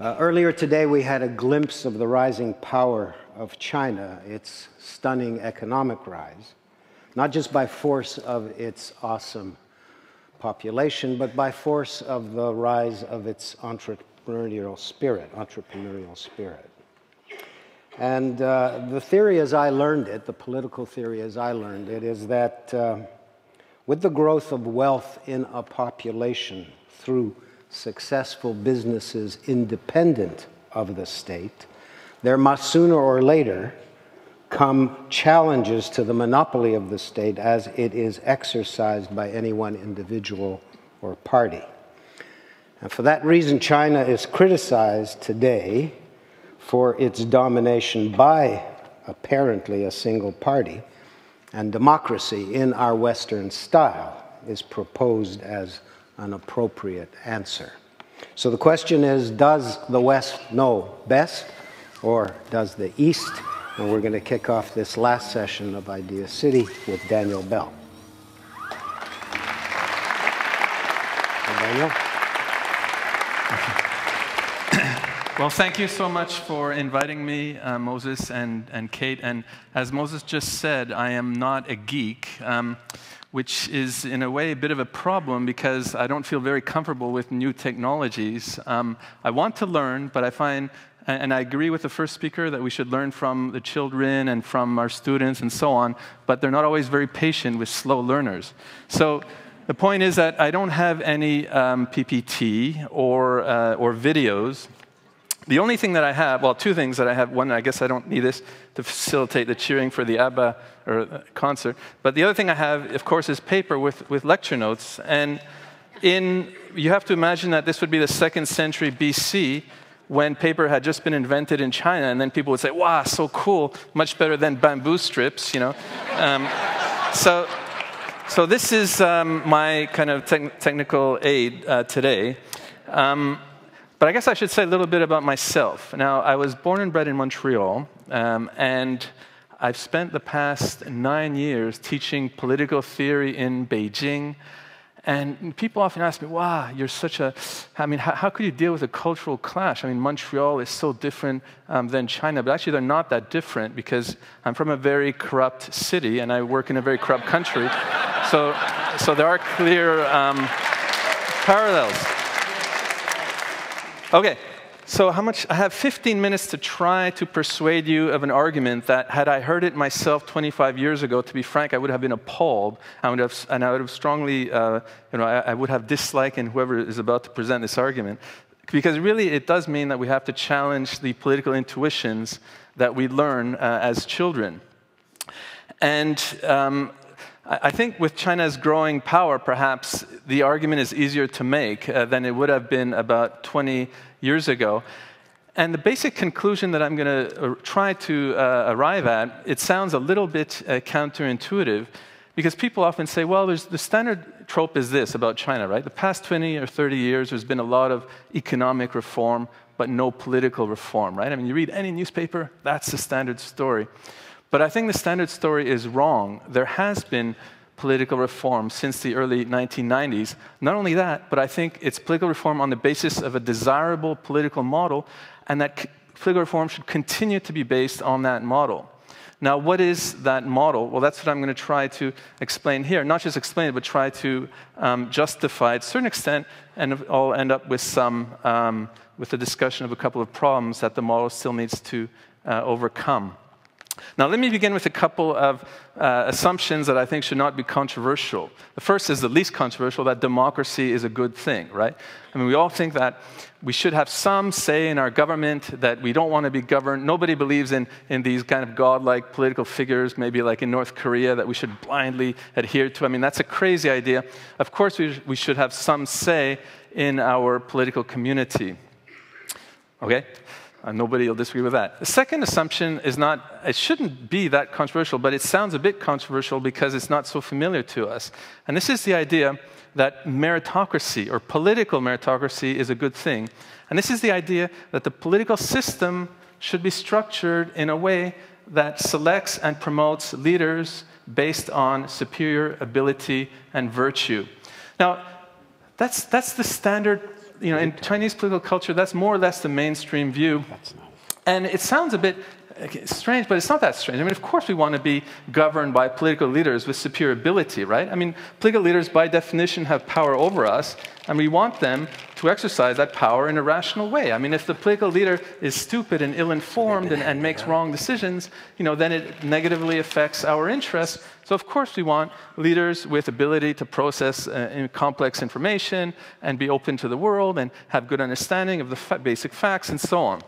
Uh, earlier today, we had a glimpse of the rising power of China, its stunning economic rise, not just by force of its awesome population, but by force of the rise of its entrepreneurial spirit, entrepreneurial spirit. And uh, the theory as I learned it, the political theory as I learned it, is that uh, with the growth of wealth in a population through successful businesses independent of the state, there must sooner or later come challenges to the monopoly of the state as it is exercised by any one individual or party. And for that reason, China is criticized today for its domination by apparently a single party, and democracy in our Western style is proposed as an appropriate answer. So the question is Does the West know best, or does the East? And we're going to kick off this last session of Idea City with Daniel Bell. Daniel? Well, thank you so much for inviting me, uh, Moses and, and Kate. And as Moses just said, I am not a geek. Um, which is in a way a bit of a problem because I don't feel very comfortable with new technologies. Um, I want to learn, but I find, and I agree with the first speaker that we should learn from the children and from our students and so on, but they're not always very patient with slow learners. So the point is that I don't have any um, PPT or, uh, or videos. The only thing that I have, well, two things that I have. One, I guess I don't need this to facilitate the cheering for the ABBA or concert. But the other thing I have, of course, is paper with, with lecture notes. And in, you have to imagine that this would be the second century BC when paper had just been invented in China. And then people would say, wow, so cool, much better than bamboo strips, you know. Um, so, so this is um, my kind of te technical aid uh, today. Um, but I guess I should say a little bit about myself. Now, I was born and bred in Montreal, um, and I've spent the past nine years teaching political theory in Beijing. And people often ask me, wow, you're such a, I mean, how, how could you deal with a cultural clash? I mean, Montreal is so different um, than China, but actually they're not that different because I'm from a very corrupt city and I work in a very corrupt country. so, so there are clear um, parallels. Okay, so how much? I have 15 minutes to try to persuade you of an argument that, had I heard it myself 25 years ago, to be frank, I would have been appalled, I would have, and I would have strongly, uh, you know, I, I would have dislike in whoever is about to present this argument, because really it does mean that we have to challenge the political intuitions that we learn uh, as children. And um, I think with China's growing power, perhaps the argument is easier to make uh, than it would have been about 20 years ago. And the basic conclusion that I'm going to uh, try to uh, arrive at, it sounds a little bit uh, counterintuitive because people often say, well, the standard trope is this about China, right? The past 20 or 30 years, there's been a lot of economic reform, but no political reform, right? I mean, you read any newspaper, that's the standard story. But I think the standard story is wrong. There has been political reform since the early 1990s. Not only that, but I think it's political reform on the basis of a desirable political model, and that political reform should continue to be based on that model. Now, what is that model? Well, that's what I'm going to try to explain here. Not just explain it, but try to um, justify it to a certain extent, and I'll end up with some, um, with a discussion of a couple of problems that the model still needs to uh, overcome. Now, let me begin with a couple of uh, assumptions that I think should not be controversial. The first is the least controversial that democracy is a good thing, right? I mean, we all think that we should have some say in our government, that we don't want to be governed. Nobody believes in, in these kind of godlike political figures, maybe like in North Korea, that we should blindly adhere to. I mean, that's a crazy idea. Of course, we, we should have some say in our political community. Okay? Uh, nobody will disagree with that. The second assumption is not, it shouldn't be that controversial, but it sounds a bit controversial because it's not so familiar to us. And this is the idea that meritocracy or political meritocracy is a good thing. And this is the idea that the political system should be structured in a way that selects and promotes leaders based on superior ability and virtue. Now, that's, that's the standard you know, in Chinese political culture, that's more or less the mainstream view. And it sounds a bit strange, but it's not that strange. I mean, of course, we want to be governed by political leaders with superior ability, right? I mean, political leaders, by definition, have power over us, and we want them to exercise that power in a rational way. I mean, if the political leader is stupid and ill-informed and, and makes wrong decisions, you know, then it negatively affects our interests. So, of course, we want leaders with ability to process uh, complex information and be open to the world and have good understanding of the fa basic facts and so on.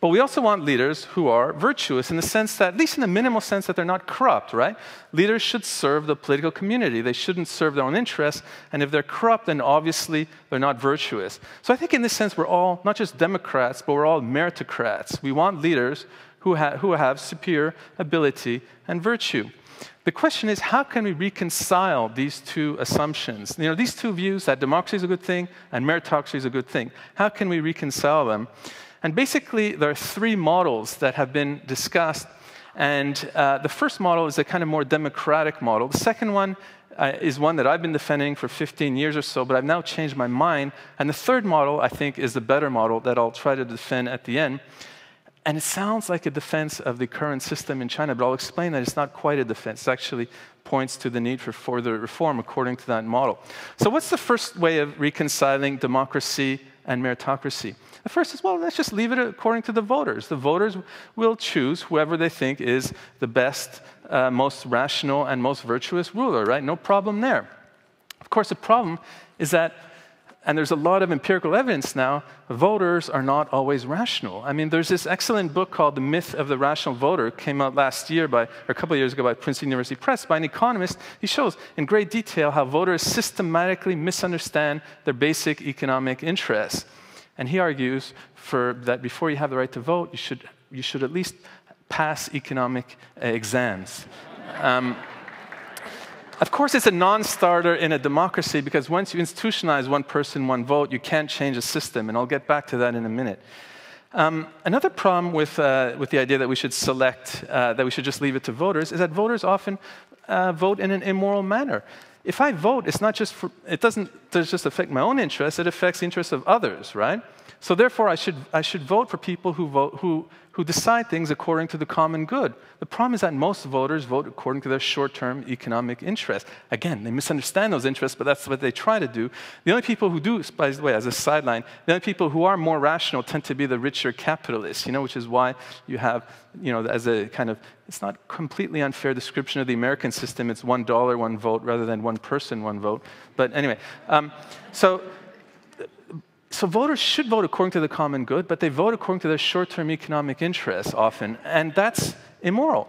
But we also want leaders who are virtuous in the sense that, at least in the minimal sense, that they're not corrupt, right? Leaders should serve the political community. They shouldn't serve their own interests. And if they're corrupt, then obviously they're not virtuous. So I think in this sense, we're all not just Democrats, but we're all meritocrats. We want leaders who, ha who have superior ability and virtue. The question is, how can we reconcile these two assumptions? You know, these two views that democracy is a good thing and meritocracy is a good thing. How can we reconcile them? And basically, there are three models that have been discussed. And uh, the first model is a kind of more democratic model. The second one uh, is one that I've been defending for 15 years or so, but I've now changed my mind. And the third model, I think, is the better model that I'll try to defend at the end. And it sounds like a defense of the current system in China, but I'll explain that it's not quite a defense. It actually points to the need for further reform according to that model. So, what's the first way of reconciling democracy and meritocracy? The first is, well, let's just leave it according to the voters. The voters will choose whoever they think is the best, uh, most rational, and most virtuous ruler, right? No problem there. Of course, the problem is that, and there's a lot of empirical evidence now, voters are not always rational. I mean, there's this excellent book called The Myth of the Rational Voter, came out last year by, or a couple of years ago by Princeton University Press, by an economist. He shows in great detail how voters systematically misunderstand their basic economic interests. And he argues for that before you have the right to vote, you should, you should at least pass economic uh, exams. Um, of course, it's a non starter in a democracy because once you institutionalize one person, one vote, you can't change a system. And I'll get back to that in a minute. Um, another problem with, uh, with the idea that we should select, uh, that we should just leave it to voters, is that voters often uh, vote in an immoral manner. If I vote, it's not just for, it doesn't just affect my own interests, it affects the interests of others, right? So therefore, I should, I should vote for people who, vote, who, who decide things according to the common good. The problem is that most voters vote according to their short-term economic interests. Again, they misunderstand those interests, but that's what they try to do. The only people who do, by the way, as a sideline, the only people who are more rational tend to be the richer capitalists, you know, which is why you have, you know, as a kind of, it's not completely unfair description of the American system, it's one dollar, one vote, rather than one person, one vote. But anyway, um, so so voters should vote according to the common good, but they vote according to their short-term economic interests often, and that's immoral.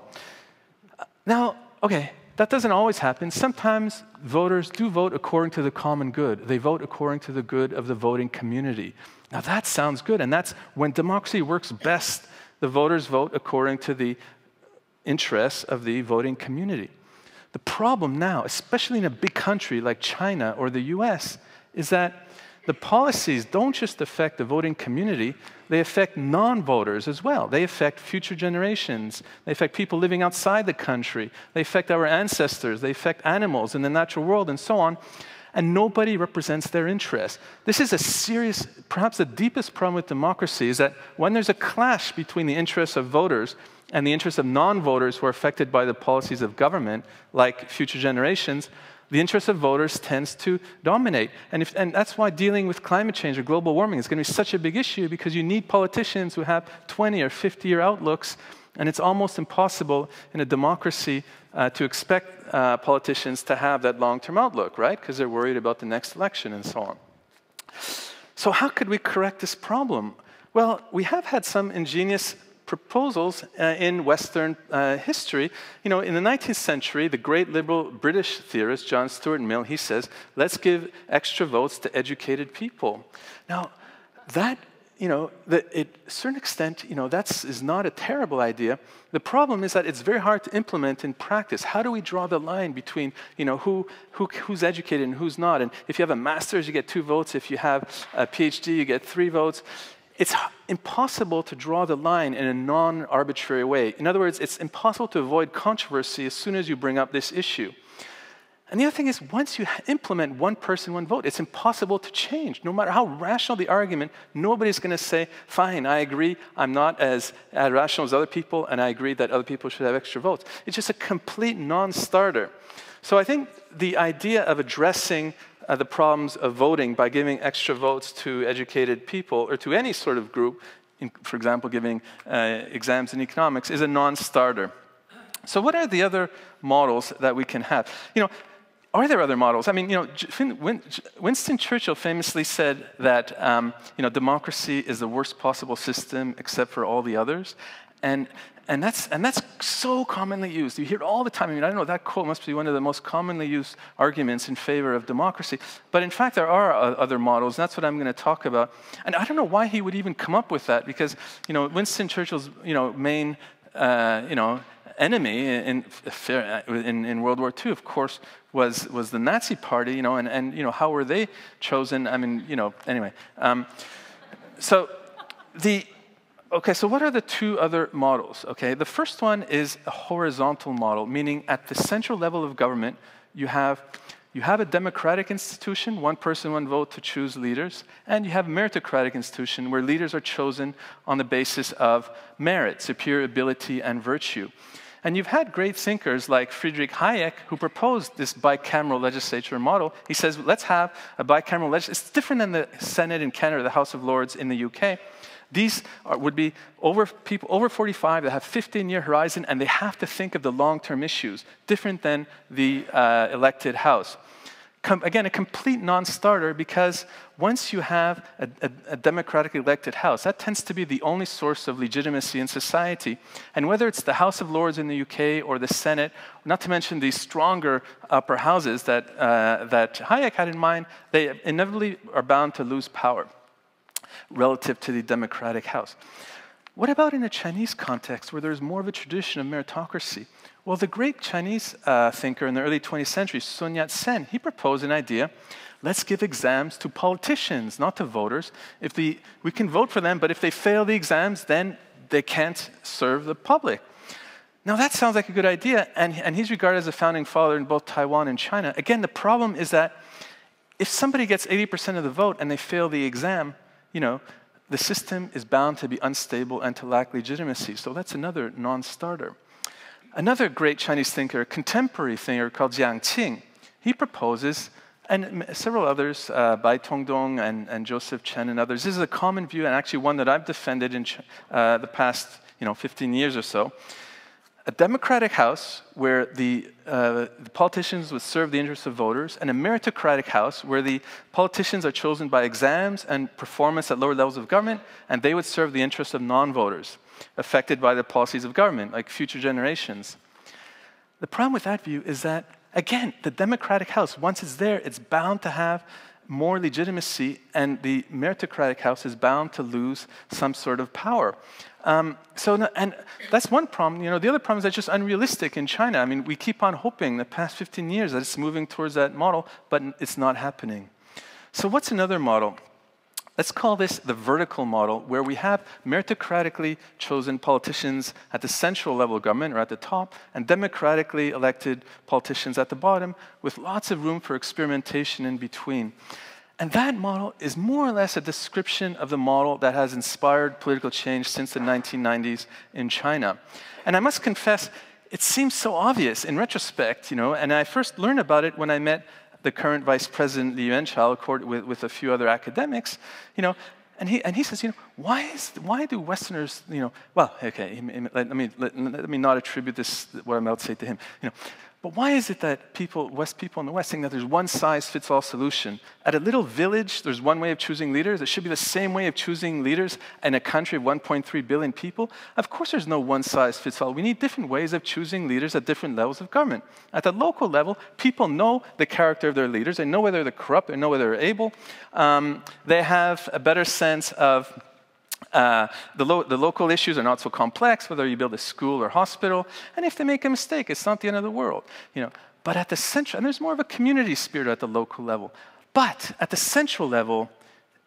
Now, okay, that doesn't always happen. Sometimes voters do vote according to the common good. They vote according to the good of the voting community. Now that sounds good, and that's when democracy works best. The voters vote according to the interests of the voting community. The problem now, especially in a big country like China or the US, is that the policies don't just affect the voting community, they affect non voters as well. They affect future generations. They affect people living outside the country. They affect our ancestors. They affect animals in the natural world and so on. And nobody represents their interests. This is a serious, perhaps the deepest problem with democracy is that when there's a clash between the interests of voters and the interests of non voters who are affected by the policies of government, like future generations, the interest of voters tends to dominate. And, if, and that's why dealing with climate change or global warming is going to be such a big issue because you need politicians who have 20 or 50 year outlooks. And it's almost impossible in a democracy uh, to expect uh, politicians to have that long term outlook, right? Because they're worried about the next election and so on. So, how could we correct this problem? Well, we have had some ingenious proposals uh, in Western uh, history. You know, in the 19th century, the great liberal British theorist John Stuart Mill, he says, let's give extra votes to educated people. Now, that, you know, the, it, a certain extent, you know, that is not a terrible idea. The problem is that it's very hard to implement in practice. How do we draw the line between, you know, who, who, who's educated and who's not? And if you have a master's, you get two votes. If you have a PhD, you get three votes it's impossible to draw the line in a non arbitrary way. In other words, it's impossible to avoid controversy as soon as you bring up this issue. And the other thing is, once you implement one person, one vote, it's impossible to change. No matter how rational the argument, nobody's going to say, fine, I agree, I'm not as, rational as other people, and I agree that other people should have extra votes. It's just a complete non starter. So I think the idea of addressing uh, the problems of voting by giving extra votes to educated people or to any sort of group, in, for example, giving uh, exams in economics, is a non starter. So, what are the other models that we can have? You know, are there other models? I mean, you know, Winston Churchill famously said that um, you know, democracy is the worst possible system except for all the others. And, and, that's, and that's so commonly used. You hear it all the time. I mean, I don't know, that quote must be one of the most commonly used arguments in favor of democracy. But in fact, there are other models, and that's what I'm going to talk about. And I don't know why he would even come up with that, because you know, Winston Churchill's you know, main uh, you know, enemy in, in, in, World War II, of course, was, was the Nazi Party, you know, and, and you know, how were they chosen? I mean, you know, anyway. Um, so the, okay, so what are the two other models? Okay, the first one is a horizontal model, meaning at the central level of government, you have you have a democratic institution, one person, one vote to choose leaders, and you have a meritocratic institution where leaders are chosen on the basis of merit, superior ability, and virtue. And you've had great thinkers like Friedrich Hayek who proposed this bicameral legislature model. He says, let's have a bicameral legislature. It's different than the Senate in Canada, the House of Lords in the UK. These are, would be over people over 45 that have 15-year horizon, and they have to think of the long-term issues, different than the uh, elected House. Com again, a complete non-starter because once you have a, a, a, democratically elected House, that tends to be the only source of legitimacy in society. And whether it's the House of Lords in the UK or the Senate, not to mention the stronger upper houses that, uh, that Hayek had in mind, they inevitably are bound to lose power relative to the democratic House. What about in a Chinese context where there's more of a tradition of meritocracy? Well, the great Chinese uh, thinker in the early 20th century, Sun Yat sen, he proposed an idea let's give exams to politicians, not to voters. If the, we can vote for them, but if they fail the exams, then they can't serve the public. Now, that sounds like a good idea, and, and he's regarded as a founding father in both Taiwan and China. Again, the problem is that if somebody gets 80% of the vote and they fail the exam, you know, the system is bound to be unstable and to lack legitimacy. So that's another non starter. Another great Chinese thinker, contemporary thinker called Jiang Qing, he proposes, and several others, uh, Bai Tongdong and, and Joseph Chan and others, this is a common view and actually one that I've defended in uh, the past you know, 15 years or so. A democratic house where the, uh, the, politicians would serve the interests of voters, and a meritocratic house where the politicians are chosen by exams and performance at lower levels of government, and they would serve the interests of non voters affected by the policies of government, like future generations. The problem with that view is that, again, the democratic house, once it's there, it's bound to have more legitimacy, and the meritocratic house is bound to lose some sort of power. Um, so, and that's one problem. You know, the other problem is that it's just unrealistic in China. I mean, we keep on hoping the past 15 years that it's moving towards that model, but it's not happening. So, what's another model? Let's call this the vertical model, where we have meritocratically chosen politicians at the central level of government or at the top, and democratically elected politicians at the bottom, with lots of room for experimentation in between. And that model is more or less a description of the model that has inspired political change since the 1990s in China. And I must confess, it seems so obvious in retrospect, you know, and I first learned about it when I met the current vice president, Li Yuanchao, with, with a few other academics, you know, and he, and he says, you know, why, is, why do Westerners, you know, well, okay, let, me, let, let me not attribute this, what I'm about to say to him. You know, but why is it that people, West people in the West think that there's one size fits all solution? At a little village, there's one way of choosing leaders. It should be the same way of choosing leaders in a country of 1.3 billion people. Of course, there's no one size fits all. We need different ways of choosing leaders at different levels of government. At the local level, people know the character of their leaders. They know whether they're corrupt, they know whether they're able. Um, they have a better sense of uh, the, lo the, local issues are not so complex, whether you build a school or hospital. And if they make a mistake, it's not the end of the world. You know, but at the central, and there's more of a community spirit at the local level. But at the central level,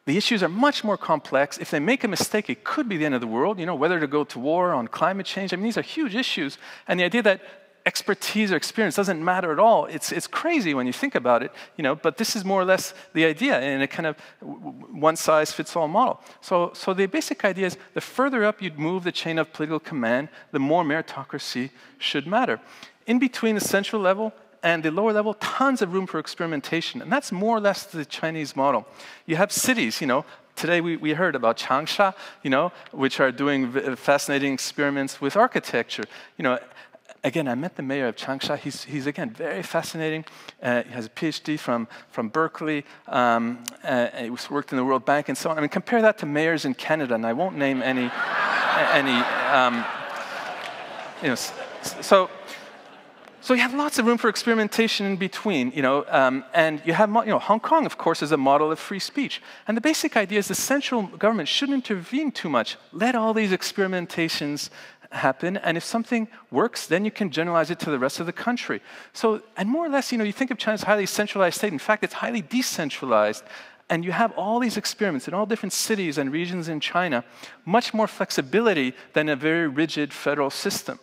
the issues are much more complex. If they make a mistake, it could be the end of the world. You know, whether to go to war on climate change. I mean, these are huge issues. And the idea that expertise or experience doesn't matter at all. It's, it's crazy when you think about it, you know, but this is more or less the idea in a kind of one size fits all model. So, so the basic idea is the further up you'd move the chain of political command, the more meritocracy should matter. In between the central level and the lower level, tons of room for experimentation. And that's more or less the Chinese model. You have cities, you know, today we, we heard about Changsha, you know, which are doing fascinating experiments with architecture. You know, again, I met the mayor of Changsha. He's, he's again, very fascinating. Uh, he has a PhD from, from Berkeley. Um, uh, he worked in the World Bank and so on. I mean, compare that to mayors in Canada, and I won't name any, any um, you know, so, so you have lots of room for experimentation in between, you know, um, and you have, you know, Hong Kong, of course, is a model of free speech. And the basic idea is the central government shouldn't intervene too much. Let all these experimentations happen, and if something works, then you can generalize it to the rest of the country. So, and more or less, you know, you think of China as a highly centralized state. In fact, it's highly decentralized. And you have all these experiments in all different cities and regions in China, much more flexibility than a very rigid federal system.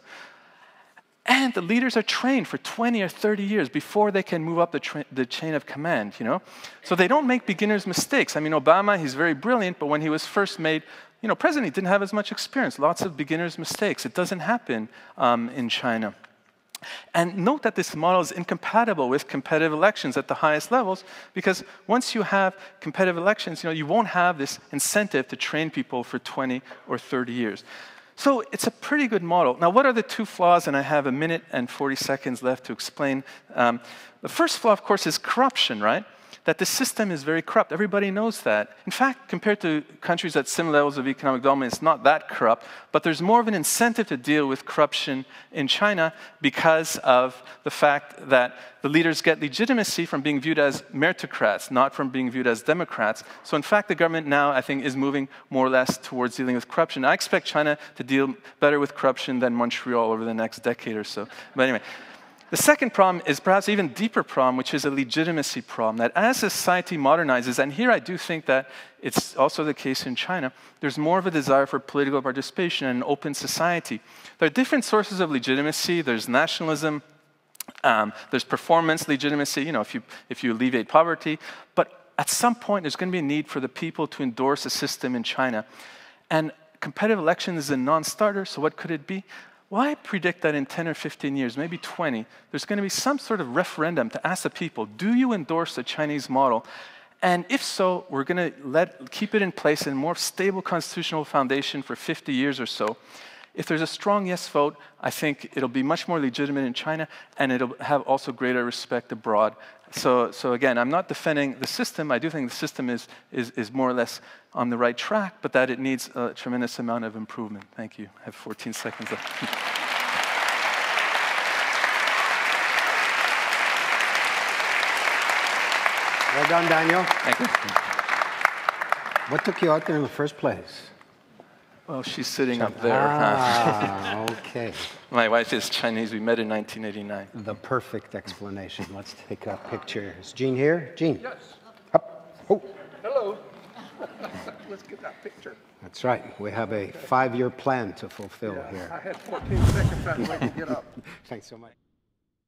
And the leaders are trained for 20 or 30 years before they can move up the, the, chain of command, you know? So they don't make beginner's mistakes. I mean, Obama, he's very brilliant, but when he was first made, you know, president, didn't have as much experience. Lots of beginner's mistakes. It doesn't happen um, in China. And note that this model is incompatible with competitive elections at the highest levels because once you have competitive elections, you know, you won't have this incentive to train people for 20 or 30 years. So it's a pretty good model. Now, what are the two flaws? And I have a minute and 40 seconds left to explain. Um, the first flaw, of course, is corruption, right? That the system is very corrupt. Everybody knows that. In fact, compared to countries at similar levels of economic development, it's not that corrupt, but there's more of an incentive to deal with corruption in China because of the fact that the leaders get legitimacy from being viewed as meritocrats, not from being viewed as democrats. So, in fact, the government now, I think, is moving more or less towards dealing with corruption. I expect China to deal better with corruption than Montreal over the next decade or so. But anyway, the second problem is perhaps even deeper problem, which is a legitimacy problem. That as society modernizes, and here I do think that it's also the case in China, there's more of a desire for political participation in an open society. There are different sources of legitimacy. There's nationalism, um, there's performance legitimacy, you know, if you, if you alleviate poverty. But at some point, there's going to be a need for the people to endorse a system in China. And competitive elections is a non starter, so what could it be? Well, I predict that in 10 or 15 years, maybe 20, there's going to be some sort of referendum to ask the people, do you endorse the Chinese model? And if so, we're going to let, keep it in place in a more stable constitutional foundation for 50 years or so. If there's a strong yes vote, I think it'll be much more legitimate in China and it'll have also greater respect abroad. So, so again, I'm not defending the system. I do think the system is, is, is more or less on the right track, but that it needs a tremendous amount of improvement. Thank you. I have 14 seconds left. Well done, Daniel. Thank you. What took you out there in the first place? Well, she's sitting up there. Ah, okay. My wife is Chinese. We met in 1989. The perfect explanation. Let's take a picture. Is Jean here? Jean? Yes. Up. Oh. Hello. Let's get that picture. That's right. We have a five-year plan to fulfill Yeah, here. I had 14 seconds that way to get up. Thanks so much.